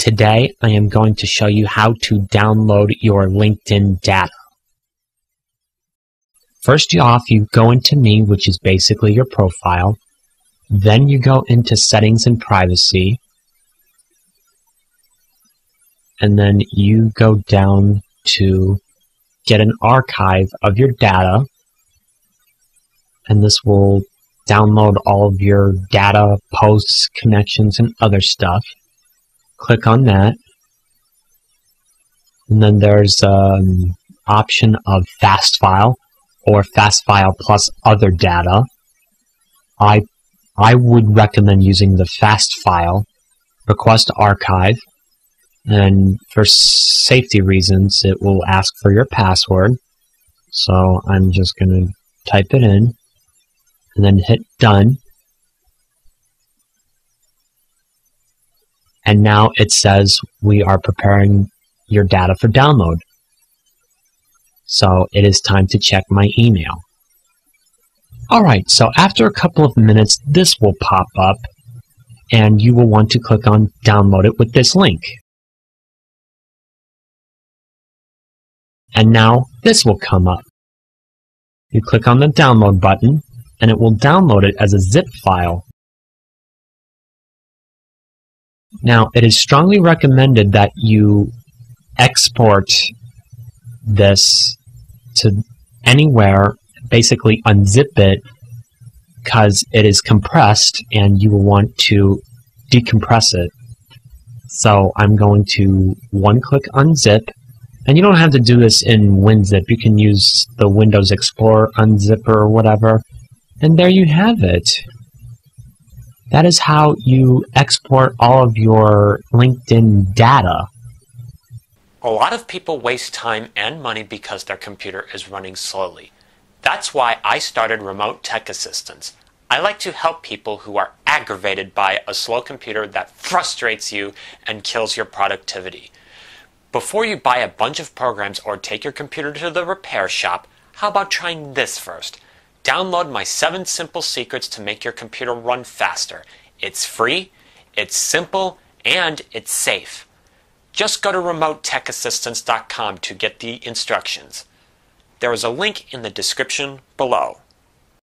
Today I am going to show you how to download your LinkedIn data. First off, you go into Me, which is basically your profile. Then you go into Settings and Privacy. And then you go down to get an archive of your data. And this will download all of your data, posts, connections, and other stuff. Click on that. And then there's an option of fast file or fast file plus other data. I I would recommend using the fast file request archive and for safety reasons it will ask for your password so I'm just going to type it in and then hit done and now it says we are preparing your data for download. So it is time to check my email. Alright so after a couple of minutes this will pop up and you will want to click on download it with this link. And now this will come up. You click on the download button and it will download it as a zip file. Now, it is strongly recommended that you export this to anywhere, basically unzip it, because it is compressed and you will want to decompress it. So I'm going to one click unzip, and you don't have to do this in WinZip. You can use the Windows Explorer unzipper or whatever. And there you have it. That is how you export all of your LinkedIn data. A lot of people waste time and money because their computer is running slowly. That's why I started Remote Tech Assistance. I like to help people who are aggravated by a slow computer that frustrates you and kills your productivity. Before you buy a bunch of programs or take your computer to the repair shop, how about trying this first? Download my 7 simple secrets to make your computer run faster. It's free, it's simple, and it's safe. Just go to remotetechassistance.com to get the instructions. There is a link in the description below.